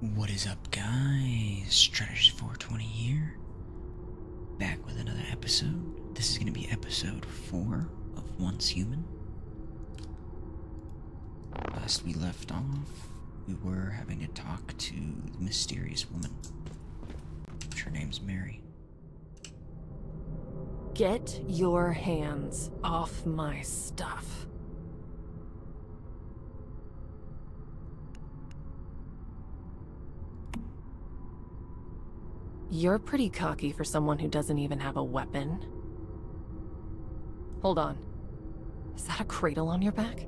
What is up, guys? Strategist 420 here. Back with another episode. This is going to be episode 4 of Once Human. Last we left off, we were having a talk to the mysterious woman. Her name's Mary. Get your hands off my stuff. You're pretty cocky for someone who doesn't even have a weapon. Hold on. Is that a cradle on your back?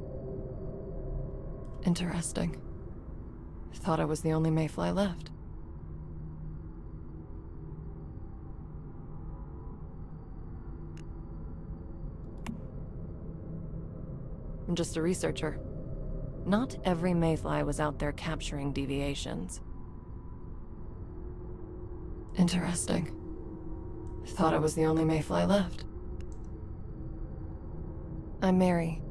Interesting. Thought I was the only mayfly left. I'm just a researcher. Not every mayfly was out there capturing deviations. Interesting. Thought I was the only mayfly left. I'm Mary.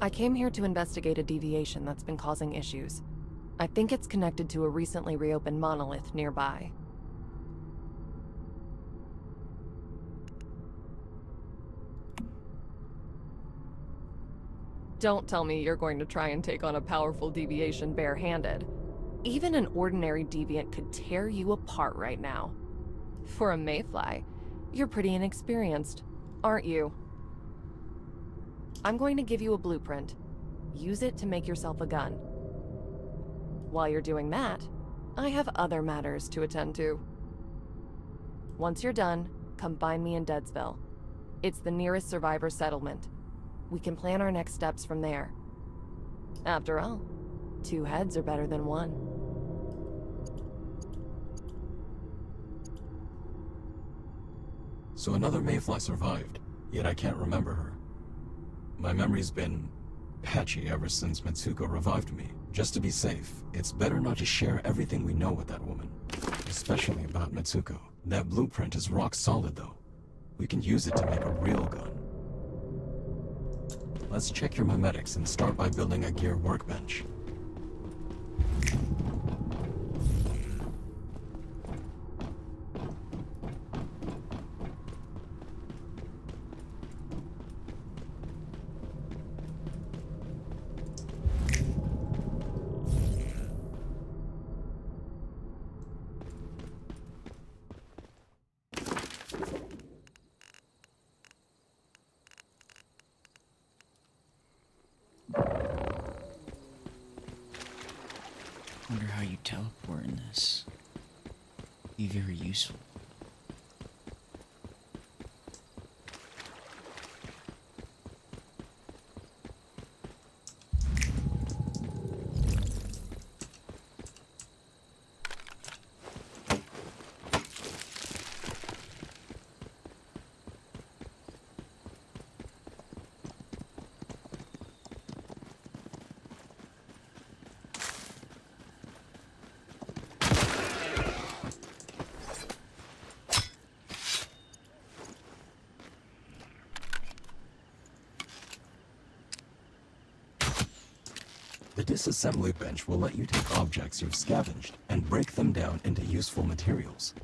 I came here to investigate a deviation that's been causing issues. I think it's connected to a recently reopened monolith nearby. Don't tell me you're going to try and take on a powerful deviation barehanded. Even an ordinary deviant could tear you apart right now. For a mayfly, you're pretty inexperienced, aren't you? I'm going to give you a blueprint. Use it to make yourself a gun. While you're doing that, I have other matters to attend to. Once you're done, come find me in Deadsville. It's the nearest survivor settlement. We can plan our next steps from there. After all, two heads are better than one. So another Mayfly survived, yet I can't remember her. My memory's been patchy ever since Mitsuko revived me. Just to be safe, it's better not to share everything we know with that woman. Especially about Mitsuko. That blueprint is rock solid though. We can use it to make a real gun. Let's check your memetics and start by building a gear workbench. Very useful. The disassembly bench will let you take objects you've scavenged and break them down into useful materials.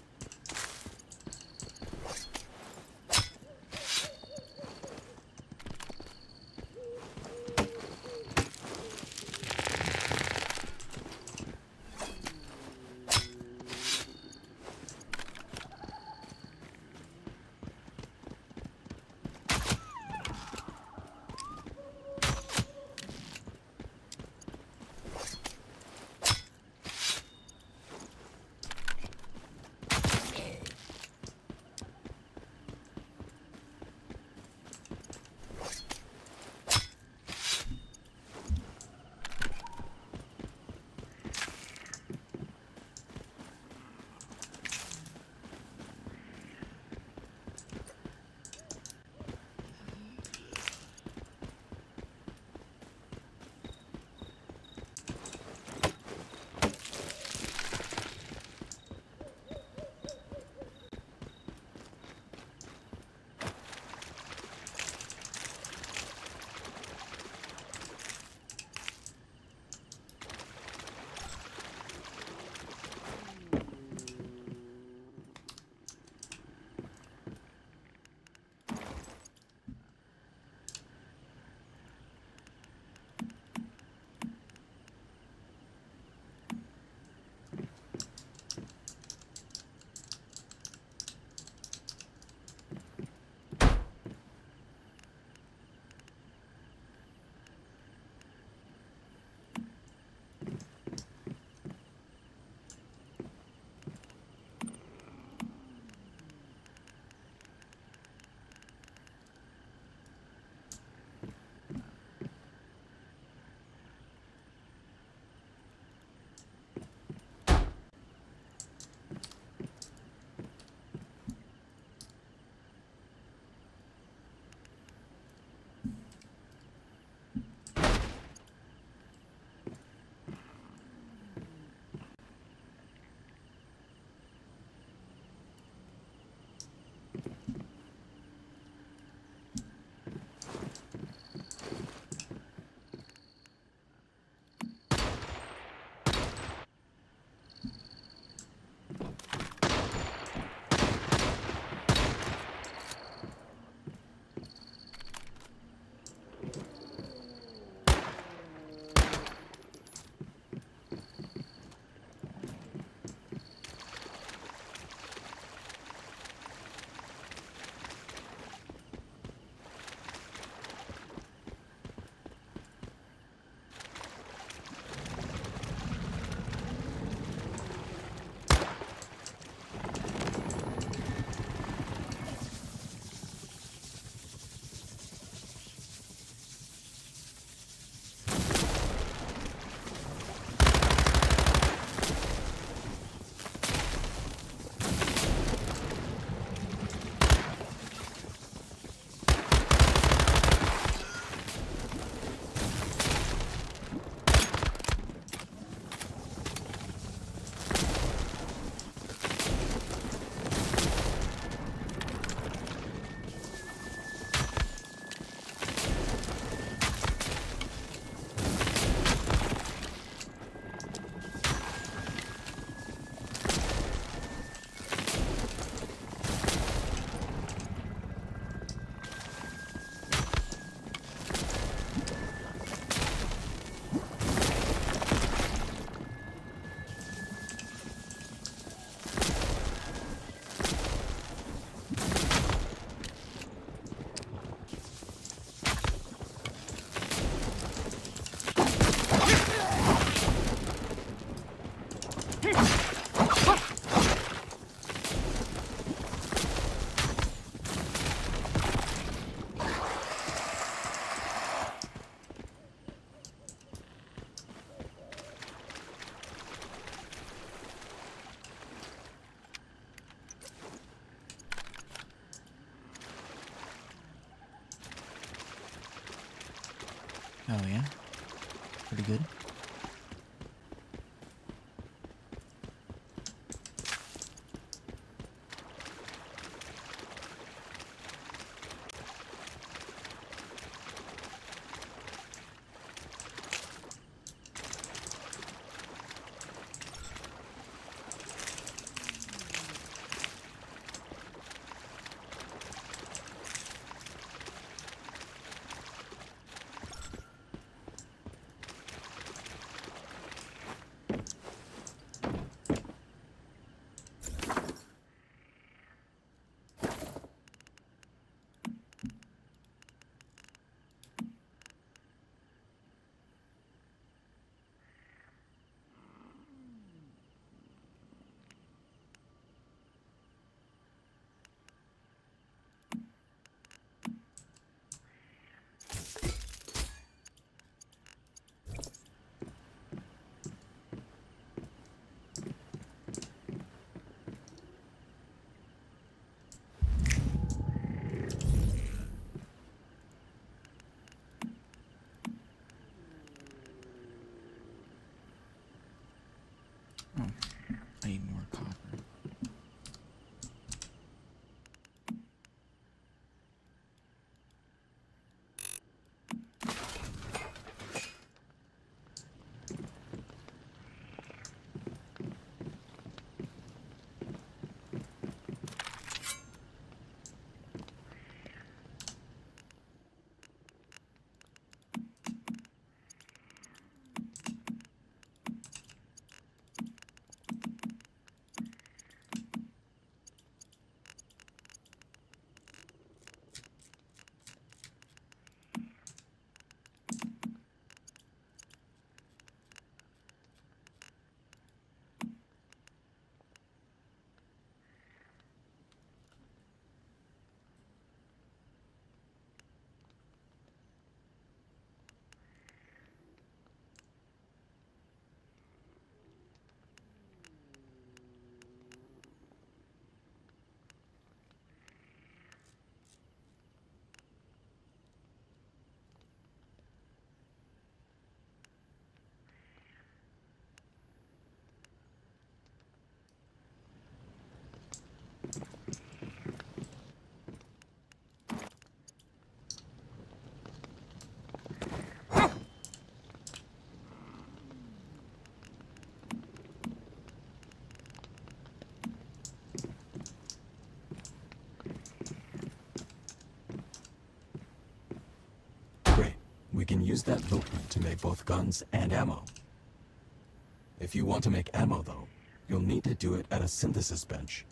Can use that blueprint to make both guns and ammo. If you want to make ammo, though, you'll need to do it at a synthesis bench.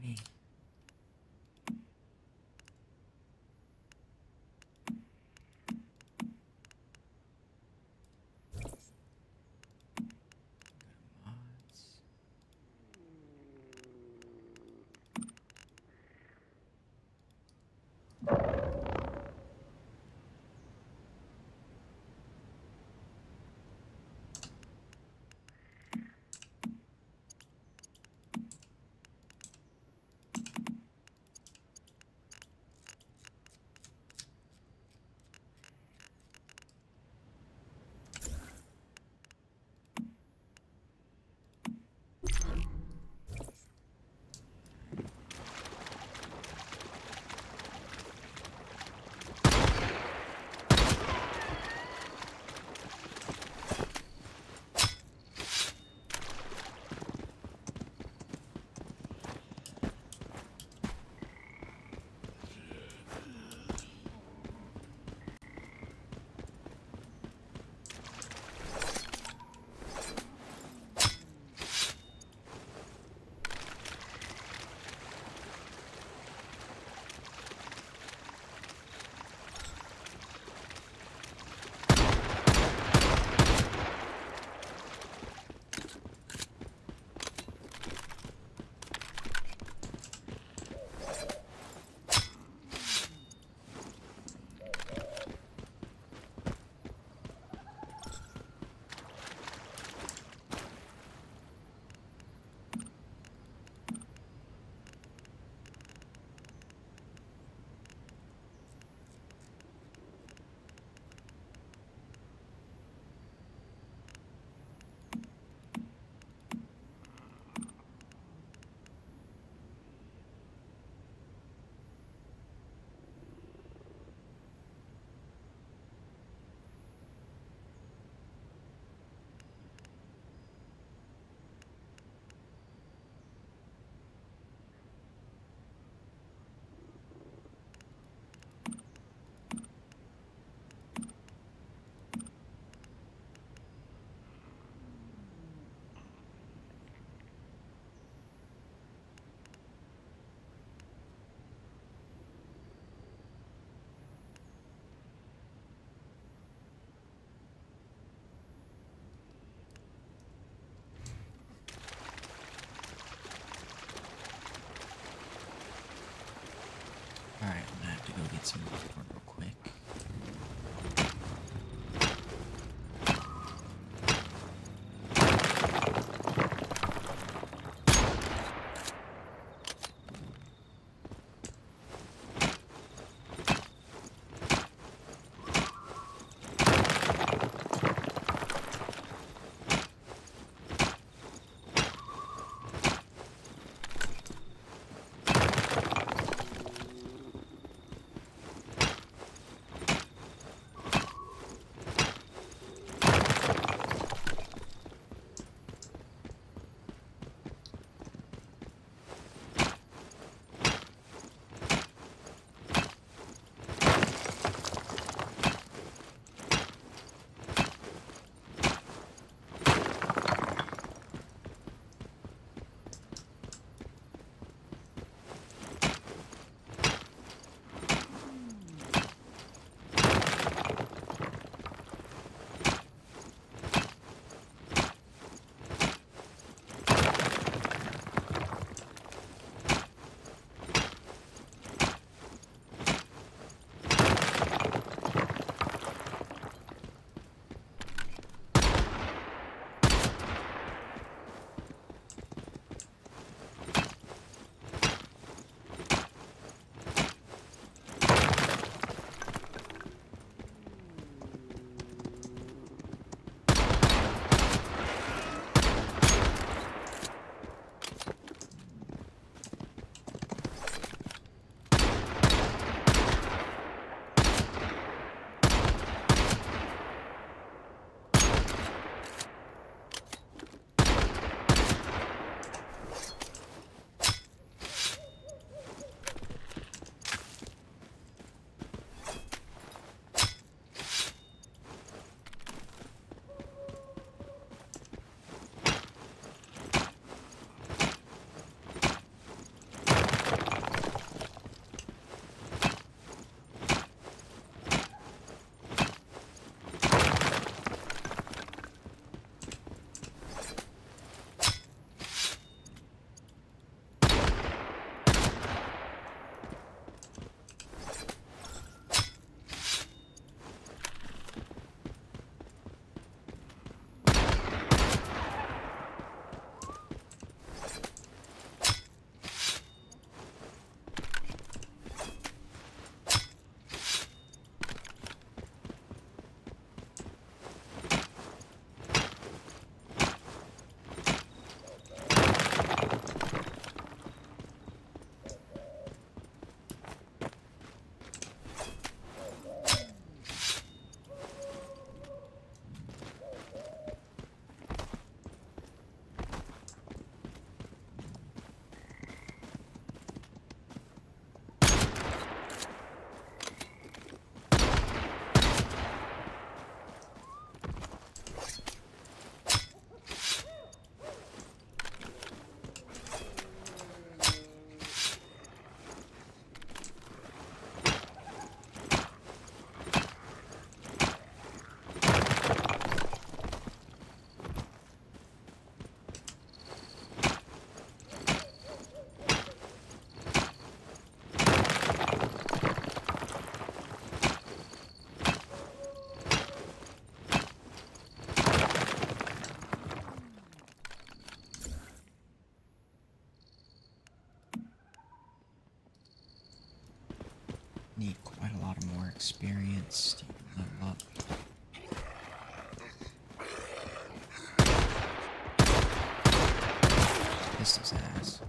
journey. Some popcorn real quick. Need quite a lot of more experience to level up. This is ass.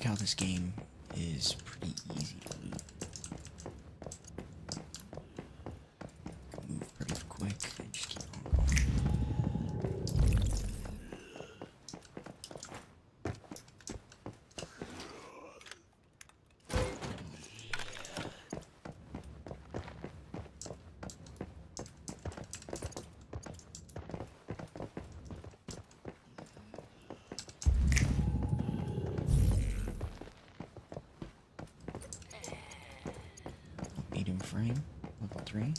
Like how this game is pretty easy three.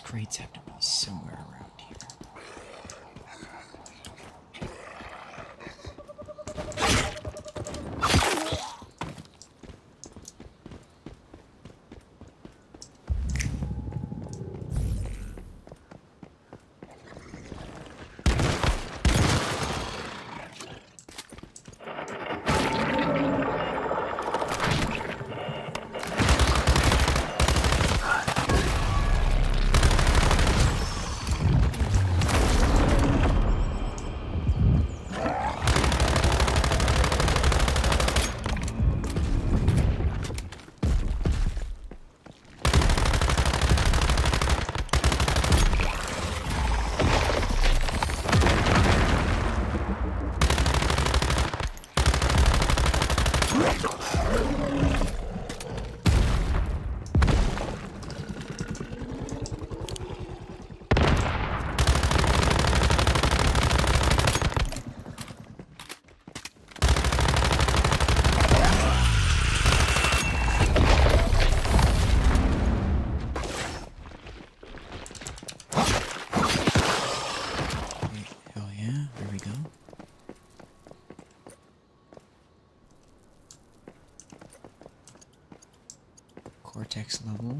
Crates have to be somewhere around here. Okay, hell yeah, there we go. Cortex level,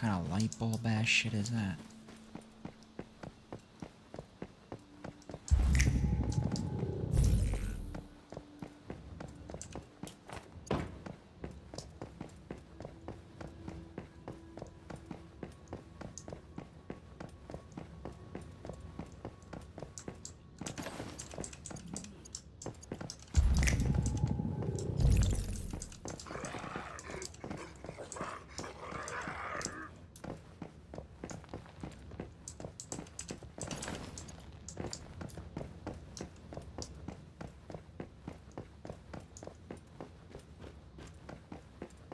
kind of light bulb ass shit is that?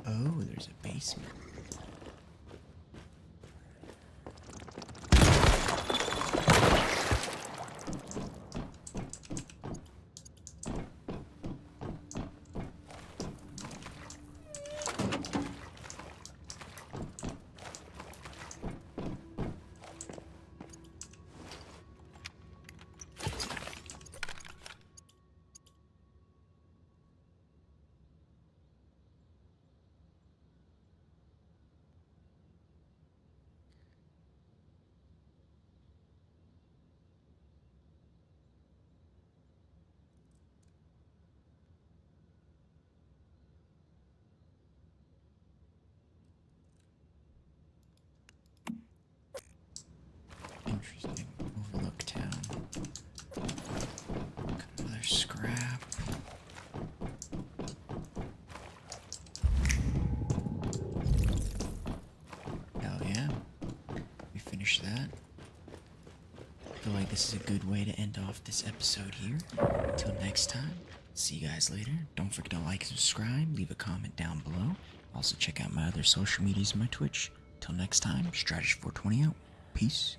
Oh, there's a basement. Interesting. Overlook town. Another scrap. Yeah. We finished that. I feel like this is a good way to end off this episode here. Until next time, see you guys later. Don't forget to like and subscribe, leave a comment down below. Also check out my other social medias and my Twitch. Till next time, Strategist420 out. Peace